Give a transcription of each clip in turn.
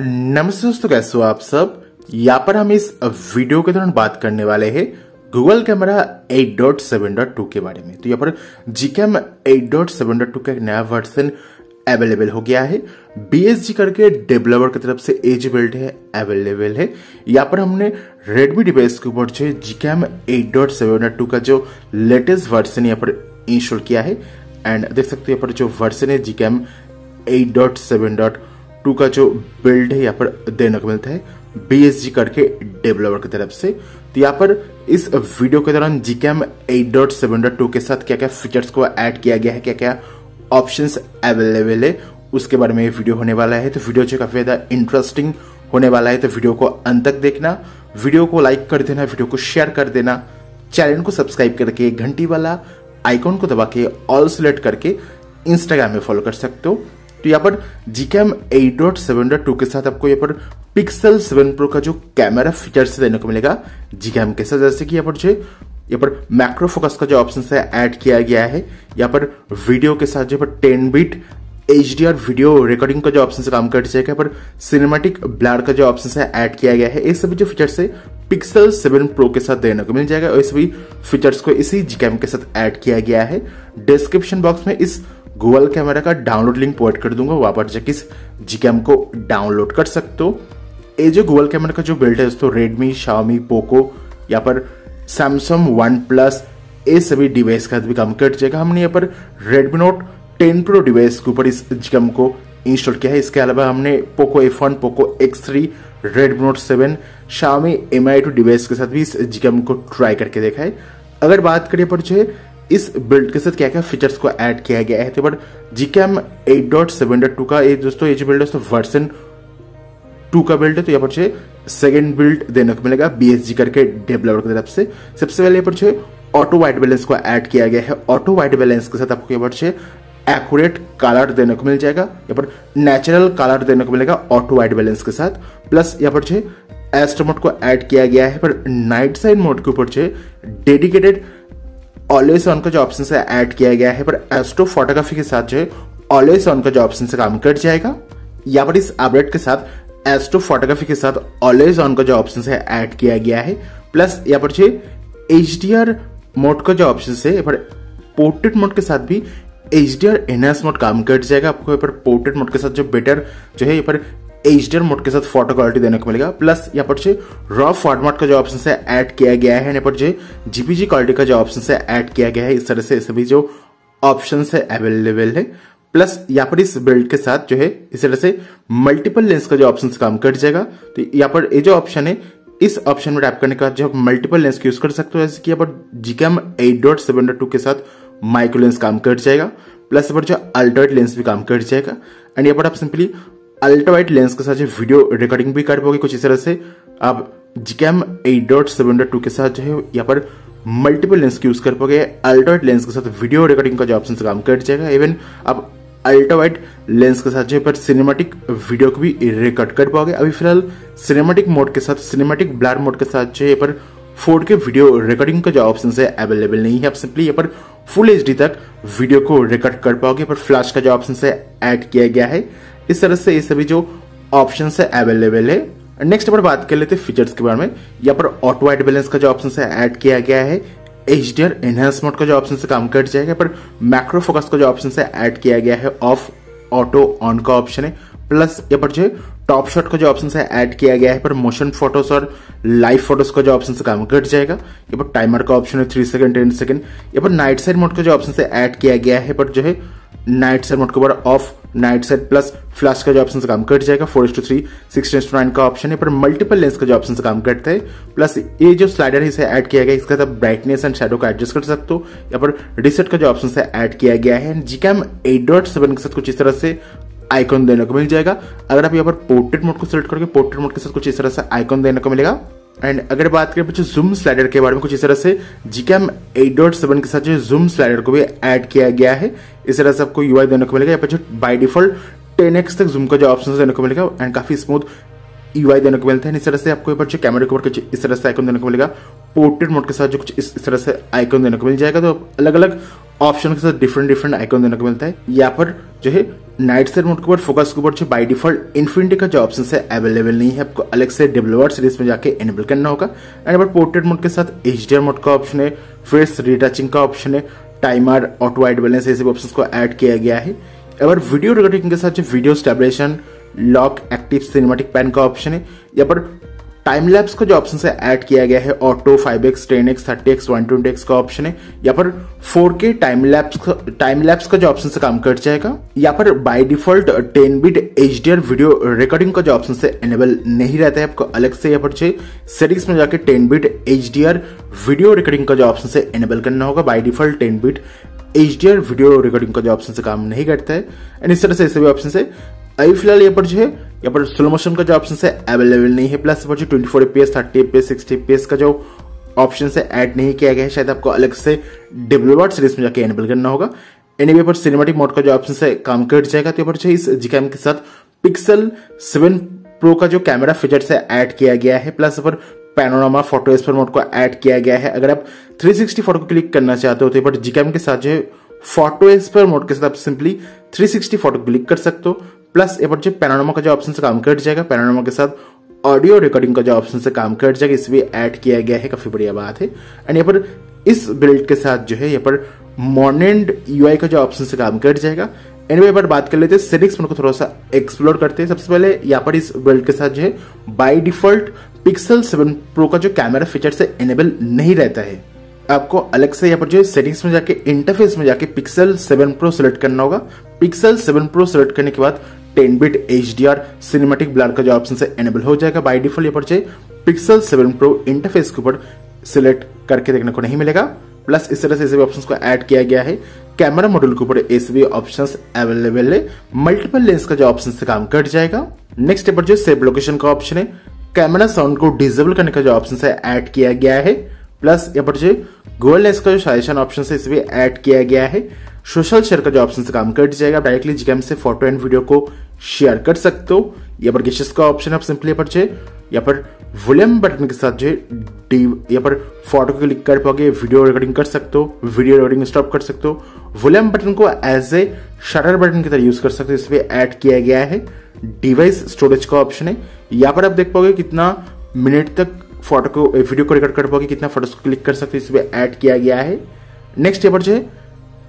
नमस्ते दोस्तों, कैसे हो आप सब? यहाँ पर हम इस वीडियो के दौरान बात करने वाले हैं गूगल कैमरा 8.7.2 के बारे में। तो यहाँ पर जी जीकेम 8.7.2 का एक नया वर्जन अवेलेबल हो गया है। BSG करके डेवलपर की तरफ़ से एज बिल्ड है अवेलेबल है। यहाँ पर हमने रेडमी डिवाइस के ऊपर जो जी जीकेम 8.7.2 का जो लेटेस्ट वर्जन यहाँ पर इंस्टॉल किया है। एंड देख सकते हो यहाँ पर जो वर्जन है जी जीकेम 8.7.2 टू का जो बिल्ड है, यहाँ पर देने को मिलता है बीएसजी करके डेवलपर की तरफ़ से। तो यहाँ पर इस वीडियो के दौरान जीकेम 8.7.2 के साथ क्या क्या फीचर्स को ऐड किया गया है क्या क्या ऑप्शंस अवेलेबल है, उसके बारे में ये वीडियो होने वाला है। तो वीडियो जो काफ़ी ज़्यादा इंटरेस्टिंग होने वाला है। तो वीडियो को अंत तक देखना। वीडियो को लाइक कर देना वीडियो को शेयर कर देना। चैनल को सब्सक्राइब करके घंटी वाला आइकॉन को दबा के ऑल सिलेक्ट करके इंस्टाग्राम में फॉलो कर सकते हो। तो यहाँ पर जीकेम 8.7.2 के साथ आपको यहाँ पर पिक्सल 7 प्रो का जो कैमरा फीचर्स देने को मिलेगा जीकेम के साथ। जैसे कि यहाँ पर जो यहाँ पर मैक्रो फोकस का जो ऑप्शन है ऐड किया गया है। यहाँ पर वीडियो के साथ जो पर ten bit H video recording का जो ऑप्शन से काम कर जाएगा पर सिनेमेटिक ब्लर का जो ऑप्शन है ऐड किया गया है। ये सभी जो फीचर्स है पिक्सल 7 प्रो के साथ देने को मिल जाएगा। और सभी फीचर्स को इसी जीकेम के साथ ऐड किया गया है। डिस्क्रिप्शन बॉक्स में इस गूगल कैमरा का डाउनलोड लिंक प्रोवाइड कर दूँगा, वहाँ पर जाके इस जीकेम को डाउनलोड कर सकते हो। ये जो गूगल कैमरा का जो बिल्ड है, दोस्तों रेडमी शाओमी पोको या पर सैमसंग वन प्लस ये सभी डिवाइस का भी काम कर जाएगा। हमने यहाँ पर Redmi Note ten Pro device के ऊपर इस जीकेम को इंस्टॉल किया है। इसके अलावा हमने Poco F one Poco X three Redmi Note seven Xiaomi M I two device के साथ भी इस जीकेम को ट्राई करके देखा है। अगर बात करें पर जो है इस बिल्ड के साथ क्या क्या फीचर्स को ऐड किया गया है? तो but GCam eight dot seven dot two का ये दोस्तों, ये जो बिल्ड है दोस्तों वर्सन टू का बिल्ड है तो यहाँ पर जो सेकेंड बिल्ड देने को मिलेगा बीएसजी करके डेवलपर की तरफ़ से। सबसे पहले यहाँ पर जो ऑटो वाइट बैलेंस को ऐड किया गया है। ऑटो वाइट बैलेंस के साथ आपको यहाँ पर जो एक्यूरेट कलर देने को मिल जाएगा। यहाँ पर नेचुरल कलर देने को मिलेगा ऑटो वाइट बैलेंस के साथ। प्लस यहाँ पर जो एस्ट्रो मोड को ऐड किया गया है, पर नाइट साइड मोड के ऊपर जो डेडिकेटेड ऑलवेज ऑन का जो ऑप्शन है ऐड किया गया है, पर एस्ट्रो फोटोग्राफी के साथ जो है ऑलवेज ऑन का जो ऑप्शन से काम कर जाएगा। यहाँ पर इस अपडेट के साथ एस्ट्रो फोटोग्राफी के साथ ऑलवेज ऑन का जो ऑप्शन है ऐड किया गया है। प्लस यहाँ पर जो एच डी आर मोड का जो ऑप्शन है पर पोर्ट्रेट मोड के साथ भी H D R enhance mode काम कर जाएगा। आपको पर पोर्ट्रेट मोड के साथ जो बेटर जो है पर एच मोड के साथ फ़ोटो क्वालिटी देने को मिलेगा। प्लस यहाँ पर जो रॉ फॉर्मेट का जो ऑप्शन है ऐड किया गया है। यहाँ पर जो जीपीजी क्वालिटी का जो ऑप्शन है ऐड किया गया है। इस तरह से सभी जो ऑप्शन है अवेलेबल है। प्लस यहाँ पर इस बिल्ड के साथ जो है, इस तरह से मल्टीपल लेंस का जो ऑप्शन काम कर जाएगा। तो यहाँ पर ये जो ऑप्शन है, इस ऑप्शन में टैप करने के बाद जो मल्टीपल लेंस यूज़ कर सकते हो, जैसे कि यहाँ पर GCam eight dot seven dot two के साथ माइक्रो लेंस काम कर जाएगा। प्लस यहाँ पर जो अल्ट्राइट लेंस भी काम कर जाएगा। एंड यहाँ पर आप सिंपली अल्ट्रावाइट लेंस के साथ वीडियो रिकॉर्डिंग भी कर पाओगे कुछ इस तरह से, आप GCam eight dot seven dot two के साथ जो है, यहाँ पर मल्टीपल लेंस की यूज़ कर पाओगे। अल्ट्रावाइट लेंस के साथ वीडियो रिकॉर्डिंग का जो ऑप्शन काम कर जाएगा। इवन आप अल्ट्रावाइट लेंस के साथ जो है, पर सिनेमेटिक वीडियो को भी रिकॉर्ड कर पाओगे। अभी फ़िलहाल सिनेमेटिक मोड के साथ सिनेमेटिक ब्लर मोड के साथ जो है पर फोर के वीडियो रिकॉर्डिंग का जो ऑप्शन है अवेलेबल नहीं है। आप सिंपली यहाँ पर फुल एचडी तक वीडियो को रिकॉर्ड कर पाओगे। पर फ्लैश का जो ऑप्शन है ऐड किया गया है। इस तरह से ये सभी जो ऑप्शन है अवेलेबल है। नेक्स्ट पर बात कर लेते हैं फीचर्स के बारे में। यहाँ पर ऑटो वाइट बैलेंस का जो ऑप्शन है ऐड किया गया है। H D R enhance mode का जो ऑप्शन से काम कर जाएगा। पर मैक्रो फोकस का जो ऑप्शन है ऐड किया गया है। ऑफ़ ऑटो ऑन का ऑप्शन है। प्लस यहाँ पर जो है टॉप शॉट का जो ऑप्शन है ऐड किया गया है। पर मोशन फ़ोटोज़ और लाइव फ़ोटोज़ का जो ऑप्शन से काम कर जाएगा। यहाँ पर टाइमर का ऑप्शन है थ्री सेकंड टेन सेकंड यहाँ पर नाइट साइड मोड का जो ऑप्शन है ऐड किया गया है। पर जो है नाइट साइड मोड के ऊपर off night sight plus flash का जो ऑप्शन से काम कर जाएगा four two three six two nine का ऑप्शन है, पर मल्टीपल लेंस का जो ऑप्शन से काम करता है प्लस ये जो स्लाइडर है, इसे ऐड किया गया इसका ब्राइटनेस एंड शेडो का एडजस्ट कर सकते हो यहाँ पर रिसेट का जो ऑप्शन है ऐड किया गया है जीकैम एट डॉट सेवन के साथ कुछ इस तरह से आइकॉन देने को मिल जाएगा। अगर आप यहाँ पर पोर्ट्रेट मोड को सिलेक्ट करोगे पोर्ट्रेट मोड के साथ कुछ इस तरह से आइकॉन देने को मिलेगा। एंड अगर बात करें बच्चों जूम स्लाइडर के बारे में कुछ इस तरह से जीकेम एट डॉट सेवन के साथ जो जूम स्लाइडर को भी ऐड किया गया है, इस तरह से आपको यू आई देने को मिलेगा। या जो डिफ़ॉल्ट टेन एक्स तक जूम का जो ऑप्शन देने को मिलेगा। एंड काफ़ी स्मूथ यूआई देने को मिलता है। इस तरह से आपको यहाँ पर जो कैमरे के ऊपर इस तरह से आइकन देने को मिलेगा। पोर्ट्रेट मोड के साथ जो कुछ इस, तरह से आइकन देने को मिल जाएगा तो अलग अलग ऑप्शन के साथ डिफरेंट डिफरेंट आइकन देने को मिलता है। यहाँ पर जो है नाइट सेट मोड के ऊपर फोकस के ऊपर जो बाई डिफ़ॉल्ट इन्फिनिटी का जो ऑप्शन है अवेलेबल नहीं है। आपको अलग से डेवलपर सीरीज़ में जाके एनेबल करना होगा। एंड अगर पोर्ट्रेट मोड के साथ एच मोड का ऑप्शन है फेस रिटचिंग का ऑप्शन है टाइमर ऑटो वाइट बैलेंस ऐसे ऑप्शन को ऐड किया गया है। अगर वीडियो रिकॉर्डिंग के साथ जो video stabilization lock active cinematic pan का ऑप्शन है। यहाँ पर टाइम लैब्स का जो ऑप्शन है ऐड किया गया है auto five X ten X thirty X one twenty X का ऑप्शन है यहाँ पर फोर के टाइम लैब्स टाइम लैब्स का जो ऑप्शन से काम कर जाएगा यहाँ पर by default ten bit H D R video recording का जो ऑप्शन से एनेबल नहीं रहता है, आपको अलग से यहाँ पर सेटिंग्स में जाकर ten bit H D R video recording का जो ऑप्शन से एनेबल करना होगा by default ten bit H D R video recording का जो ऑप्शन से काम नहीं करता है। एंड इस तरह से ऐसे भी ऑप्शन है अभी फ़िलहाल यहाँ पर जो है यहाँ पर स्लो मोशन का जो ऑप्शन है अवेलेबल नहीं है प्लस पर जो twenty four FPS thirty FPS sixty FPS का जो ऑप्शन है ऐड नहीं किया गया है, शायद आपको अलग से डेवलपर सीरीज़ में जाकर एनेबल करना होगा। एनी पर सिनेमेटिक मोड का जो ऑप्शन है, काम कर जाएगा। तो यहाँ पर इस जीकैम के साथ पिक्सल सेवन प्रो का जो कैमरा फीचर है ऐड किया गया है प्लस पर पैनोरामा फ़ोटो एसपर मोड को ऐड किया गया है। अगर आप 360 फ़ोटो को क्लिक करना चाहते हो तो बट जीकैम के साथ जो है फ़ोटो एसपर मोड के साथ आप सिंपली 360 फ़ोटो क्लिक कर सकते हो। प्लस यहाँ पर जो पैनोरामा का जो ऑप्शन से काम कर जाएगा, पैनोरामा के साथ ऑडियो रिकॉर्डिंग का जो ऑप्शन से काम कर जाएगा इस भी ऐड किया गया है, काफ़ी बढ़िया बात है। एंड यहाँ पर इस बिल्ड के साथ जो है यहाँ पर मॉर्निंग यूआई का जो ऑप्शन से काम कर जाएगा। एंड एनीवे पर बात कर लेते हैं सेटिंग्स को थोड़ा सा एक्सप्लोर करते हैं। सबसे पहले यहाँ पर इस बिल्ड के साथ जो है बाई डिफ़ॉल्ट पिक्सल 7 प्रो का जो कैमरा फीचर से एनेबल नहीं रहता है। आपको अलग से यहाँ पर जो है सेटिंग्स में जाके इंटरफेस में जाके पिक्सल 7 प्रो सिलेक्ट करना होगा। पिक्सल 7 प्रो सिलेक्ट करने के बाद 10 bit H D R cinematic blur का जो ऑप्शन है एनेबल हो जाएगा बाई डिफ़ॉल्ट यहाँ पर पिक्सल 7 प्रो इंटरफेस के ऊपर सिलेक्ट करके देखने को नहीं मिलेगा। प्लस इस तरह से सभी ऑप्शंस को ऐड किया गया है। कैमरा मॉड्यूल के ऊपर ऐसे भी ऑप्शन अवेलेबल है। मल्टीपल लेंस का जो ऑप्शन से काम कर जाएगा। नेक्स्ट पर जो सेव लोकेशन का ऑप्शन है। कैमरा साउंड को डिजेबल करने का जो ऑप्शन है ऐड किया गया है। प्लस यहाँ पर जो गूगल लेंस का जो सजेशन ऑप्शन है, इसे भी ऐड किया गया है। सोशल शेयर का जो ऑप्शन से काम कर जाएगा डायरेक्टली जीकेम से फ़ोटो एंड वीडियो को शेयर कर सकते हो। यहाँ पर गेशेस का ऑप्शन आप सिंपली पर जो पर वॉल्यूम बटन के साथ जो डी यहाँ पर फ़ोटो को क्लिक कर पाओगे वीडियो रिकॉर्डिंग कर सकते हो वीडियो रिकॉर्डिंग स्टॉप कर सकते हो। वॉल्यूम बटन को एज ए शटर बटन की तरह यूज़ कर सकते हो इसमें ऐड किया गया है। डिवाइस स्टोरेज का ऑप्शन है। यहाँ पर आप देख पाओगे कितना मिनट तक फ़ोटो को वीडियो को रिकॉर्ड कर पाओगे कितना फ़ोटोज़ को क्लिक कर सकते हो, इसमें ऐड किया गया है। नेक्स्ट यहाँ पर जो है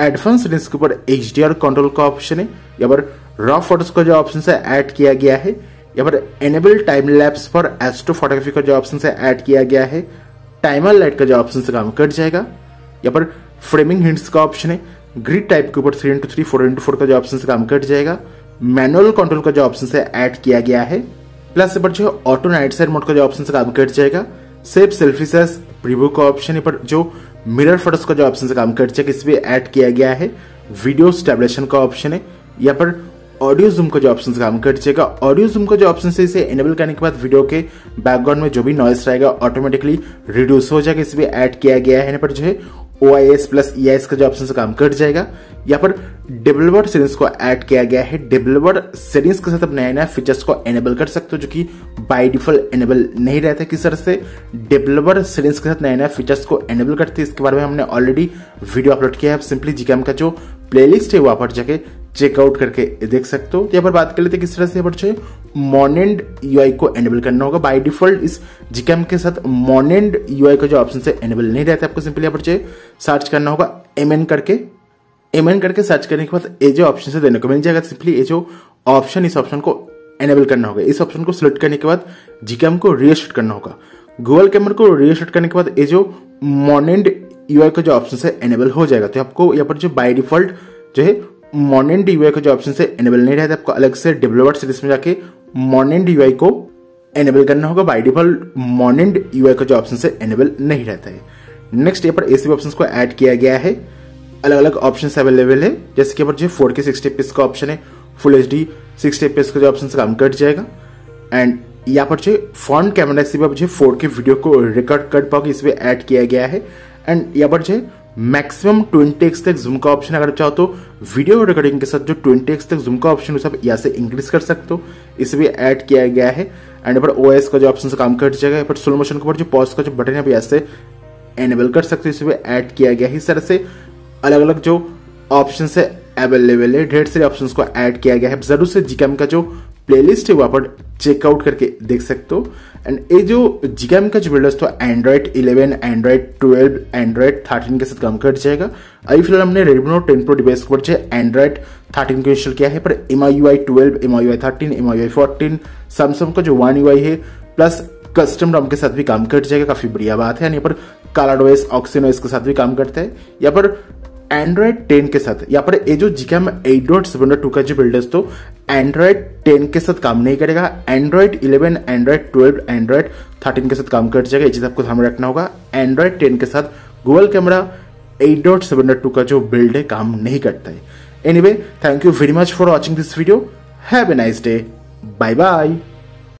एडवांस लेंस के ऊपर एच कंट्रोल का ऑप्शन है। यहाँ पर रॉ फ़ोटोज़ का जो ऑप्शन है ऐड किया गया है। यहाँ पर enable time lapse for astrophotography का जो ऑप्शन है ऐड किया गया है। टाइमर लाइट का जो ऑप्शन से काम कट जाएगा। यहाँ पर फ्रेमिंग हिंट्स का ऑप्शन है। ग्रिड टाइप के ऊपर three into three four into four का जो ऑप्शन से काम कट जाएगा। मैनुअल कंट्रोल का जो ऑप्शन है ऐड किया गया है। प्लस पर जो ऑटो नाइट साइड मोड का जो ऑप्शन काम कट जाएगा। सेफ़ सेल्फी सेस प्रीव्यू का ऑप्शन पर जो मिरर फ़ोटोज़ का जो ऑप्शन काम कर जाएगा इसमें ऐड किया गया है। वीडियो स्टेबलेशन का ऑप्शन है। यहाँ पर ऑडियो जूम का जो ऑप्शन काम कर जाएगा। ऑडियो जूम का जो ऑप्शन से इसे एनेबल करने के बाद वीडियो के बैकग्राउंड में जो भी नॉइस रहेगा ऑटोमेटिकली रिड्यूस हो जाएगा। इसमें ऐड किया गया है पर जो है O I S plus E I S का जो ऑप्शन काम कट जाएगा। या फिर डेवलपर सेटिंग्स को ऐड किया गया है। डेवलपर सेटिंग्स के साथ आप नया नया फीचर्स को एनेबल कर सकते हो, जो कि बाय डिफ़ॉल्ट एनेबल नहीं रहता किस तरह से। डेवलपर सेटिंग्स के साथ नया नया फीचर्स को एनेबल करते हैं। इसके बारे में हमने ऑलरेडी वीडियो अपलोड किया है। सिंपली जीकेम का जो प्लेलिस्ट है, वहाँ पर जाके चेकआउट करके देख सकते हो। तो यहाँ पर बात कर लेते हैं किस तरह से यहाँ पर मॉनेंड को एनेबल करना होगा। बाय डिफ़ॉल्ट इस जीकेम के साथ मॉनेंड यूआई का जो ऑप्शन है एनेबल नहीं रहता आपको सिंपली यहाँ पर सर्च करना होगा एमएन करके। एम करके सर्च करने के बाद ए जो ऑप्शन से देने को मिल जाएगा सिंपली ये जो ऑप्शन इस ऑप्शन को एनेबल करना होगा। इस ऑप्शन को सिलेक्ट करने के बाद जीकेम को रीएशट करना होगा। गूगल कैमर को रीएशट करने के बाद ये जो मॉनेंड यूआई का जो ऑप्शन है एनेबल हो जाएगा। तो आपको यहाँ पर जो बाय डिफ़ॉल्ट जो है मॉर्निंग यूआई का जो ऑप्शन है एनेबल नहीं रहता, आपको अलग से डेवलपर सीरीज़ में जाके मॉर्निंग यूआई को एनेबल करना होगा। बाय डिफ़ॉल्ट मॉर्निंग यूआई का जो ऑप्शन है एनेबल नहीं रहता है। नेक्स्ट यहाँ पर एसी ऑप्शन को ऐड किया गया है। अलग अलग ऑप्शन अवेलेबल है। जैसे कि जो फोर के सिक्सटी पीस का ऑप्शन है full H D sixty FPS का जो ऑप्शन काम कट जाएगा। एंड यहाँ पर जो फ्रंट कैमरा से जो फोर के वीडियो को रिकॉर्ड कर पाओगे इसमें ऐड किया गया है। एंड यहाँ पर जो मैक्सिमम 20x तक जूम का ऑप्शन अगर चाहो तो वीडियो रिकॉर्डिंग के साथ जो 20x तक जूम का ऑप्शन है सब यहाँ से इंक्रीज कर सकते हो। इसे भी ऐड किया गया है। एंड पर ओ का जो ऑप्शन से काम कर जाएगा पर स्लो मोशन के ऊपर जो पॉज का जो बटन है यहाँ से एनेबल कर सकते हो। इसे भी ऐड किया गया है। इस तरह से अलग अलग जो ऑप्शन है अवेलेबल है, ढेर सारे ऑप्शंस को ऐड किया गया है। ज़रूर से जीकेम का जो प्लेलिस्ट है, वहाँ पर चेकआउट करके देख सकते हो। एंड ये जो जीकेम का जो बिल्डर्स तो एंड्रॉइड 11 एंड्रॉइड 12 एंड्रॉइड 13 के साथ काम कर जाएगा। अभी फ़िलहाल हमने रेडमी नोट 10 प्रो डिवाइस को जो एंड्रॉइड 13 को इंस्टॉल किया है, पर M I U I twelve M I U I thirteen M I U I fourteen Samsung का जो वन यू आई है प्लस कस्टम रॉम के साथ भी काम कर जाएगा। काफ़ी बढ़िया बात है। यहाँ पर काला डोएस ऑक्सीनोएस के साथ भी काम करता है। यहाँ पर एंड्रॉइड टेन के साथ। यहाँ पर ये जो GCam eight dot seven dot two का जो बिल्डर्स तो एंड्रॉइड टेन के साथ काम नहीं करेगा। Android eleven Android twelve Android thirteen के साथ काम कर जाएगा। ये चीज़ आपको ध्यान रखना होगा। एंड्रॉइड टेन के साथ Google camera eight dot seven dot two का जो बिल्ड है, काम नहीं करता है। Anyway thank you very much for watching this video have a nice day bye bye